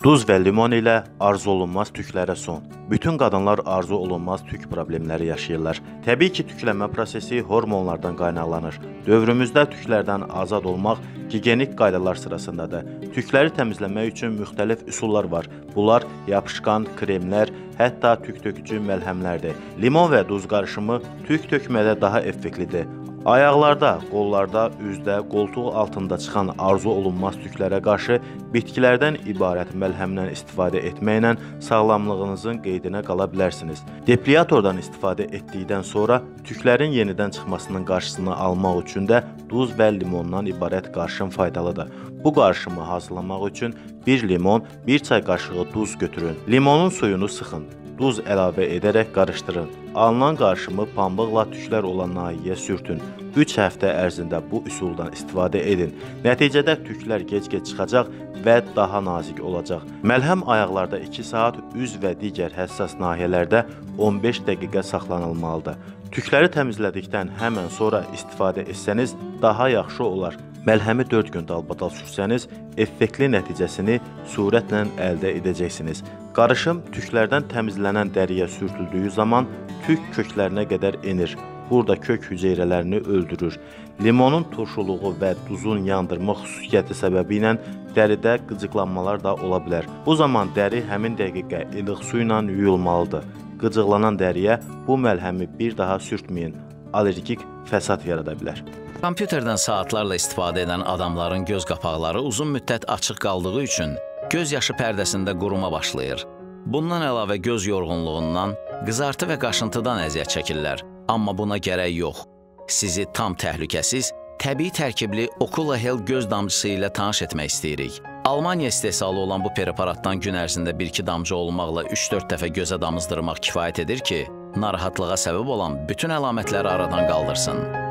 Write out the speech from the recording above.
Duz və limon ilə arzu olunmaz tüklərə son. Bütün qadınlar arzu olunmaz tük problemləri yaşayırlar. Təbii ki, tüklənmə prosesi hormonlardan qaynaqlanır. Dövrümüzdə tüklərdən azad olmaq gigiyenik qaydalar sırasındadır. Tükləri təmizləmək üçün müxtəlif üsullar var. Bunlar yapışqan, kremlər, hətta tük tökücü məlhəmlərdir. Limon və duz qarışımı tük tökmədə daha effektlidir. Ayaqlarda, qollarda, üzdə, qoltuq altında çıxan arzu olunmaz tüklərə qarşı bitkilərdən ibarət məlhəmdən istifadə etməklə sağlamlığınızın qeydinə qala bilərsiniz. Depilatordan istifadə etdikdən sonra tüklərin yenidən çıxmasının qarşısını almaq üçün də duz və limondan ibarət qarışım faydalıdır. Bu qarışımı hazırlamaq üçün 1 limon, 1 çay qaşığı duz götürün. Limonun suyunu sıxın duz əlavə edərək qarışdırın. Alınan qarışımı pambıqla tüklər olan nahiyə sürtün. 3 həftə ərzində bu üsuldan istifadə edin. Nəticədə tüklər gec-gec çıxacaq və daha nazik olacaq. Məlhəm ayaqlarda 2 saat, üz və digər həssas nahiyələrdə 15 dəqiqə saxlanılmalıdır. Tükləri təmizlədikdən həmən sonra istifadə etsəniz daha yaxşı olar. Məlhəmi 4 gün dalbadal sürsəniz, effektli nəticəsini sürətlə əldə edəcəksiniz. Qarışım tüklərdən təmizlənən dəriyə sürtüldüyü zaman tük köklərinə qədər enir. Burada kök hüceyrələrini öldürür. Limonun turşuluğu və duzun yandırma xüsusiyyəti səbəbi ilə dəridə qıcıqlanmalar da ola bilər. Bu zaman dəri həmin dəqiqə ilıq su ilə yuyulmalıdır. Qıcıqlanan dəriyə bu məlhəmi bir daha sürtməyin. Allergik fəsad yarada bilər. Kompüterdən saatlarla istifadə edən adamların göz qapaqları uzun müddət açıq qaldığı üçün göz yaşı pərdəsində quruma başlayır. Bundan əlavə göz yorğunluğundan, qızartı və qaşıntıdan əziyyət çəkirlər. Amma buna gərək yox. Sizi tam təhlükəsiz, təbii tərkibli Okula Hel göz damcısı ilə tanış etmək istəyirik. Almaniya istehsalı olan bu preparatdan gün ərzində 1-2 damcı olmaqla 3-4 dəfə gözə damızdırmaq kifayət edir ki, narahatlığa səbəb olan bütün əlamətləri aradan qaldırsın.